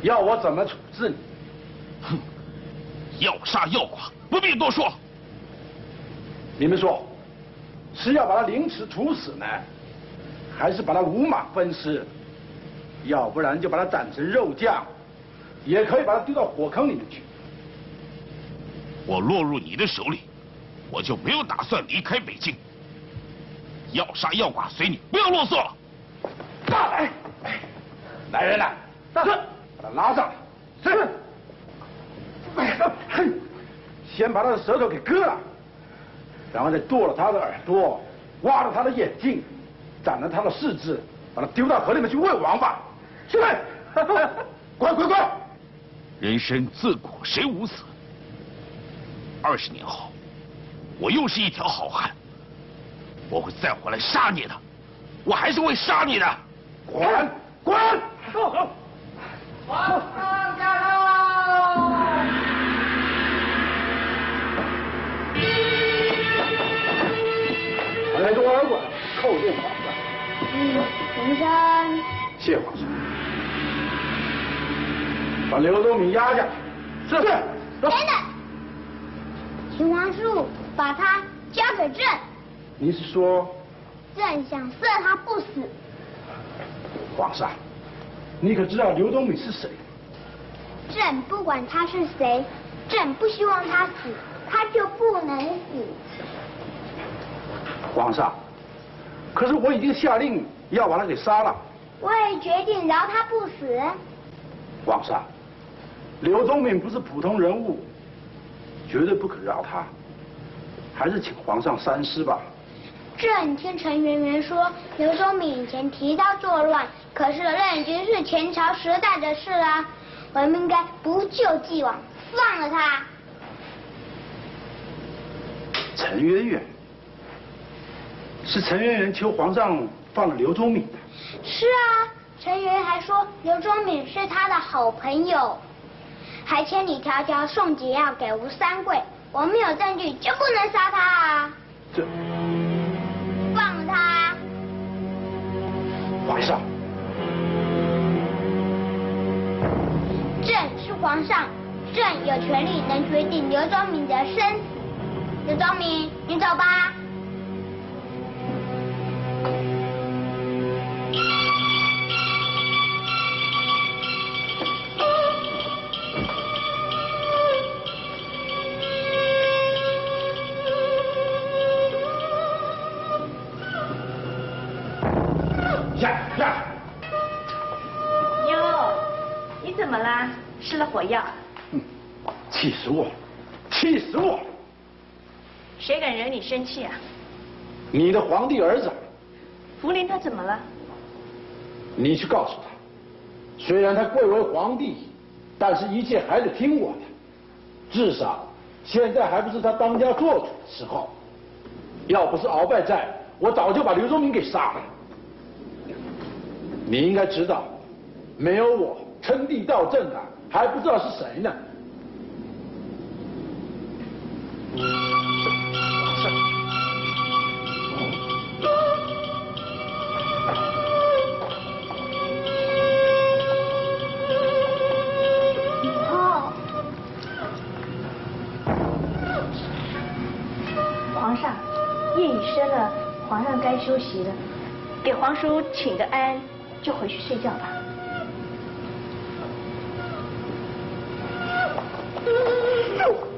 要我怎么处置你？哼！要杀要剐，不必多说。你们说，是要把他凌迟处死呢，还是把他五马分尸？要不然就把他斩成肉酱，也可以把他丢到火坑里面去。我落入你的手里，我就没有打算离开北京。要杀要剐随你，不要啰嗦了。大来，来人呐，大哥，把他拉上来。是。哼，先把他的舌头给割了，然后再剁了他的耳朵，挖了他的眼睛，斩了他的四肢，把他丢到河里面去喂王八。去，滚滚滚！人生自古谁无死？二十年后，我又是一条好汉，我会再回来杀你的，我还是会杀你的。滚滚！走走。皇上驾到！来多尔衮叩见皇上。嗯，皇上。谢皇上。把刘东敏押下。是。等等。秦王叔，把他交给朕。你是说？朕想射他不死。皇上，你可知道刘东敏是谁？朕不管他是谁，朕不希望他死，他就不能死。皇上，可是我已经下令要把他给杀了。我也决定饶他不死。皇上，刘宗敏不是普通人物。绝对不可饶他，还是请皇上三思吧。朕听陈圆圆说，刘宗敏以前提到作乱，可是那已经是前朝时代的事了。我们应该不救既往，放了他。陈圆圆，是陈圆圆求皇上放了刘忠敏的。是啊，陈圆圆还说刘忠敏是他的好朋友，还千里迢迢送解药给吴三桂。我们有证据，就不能杀他啊！这。放他！皇上，朕是皇上，朕有权利能决定刘忠敏的生死。刘忠敏，你走吧。火药，气死我！气死我！谁敢惹你生气啊？你的皇帝儿子。福临他怎么了？你去告诉他，虽然他贵为皇帝，但是一切还得听我的。至少现在还不是他当家做主的时候。要不是鳌拜在，我早就把刘宗明给杀了。你应该知道，没有我称帝到政啊！还不知道是谁呢？皇上，夜已深了，皇上该休息了，给皇叔请个安，就回去睡觉吧。Hello.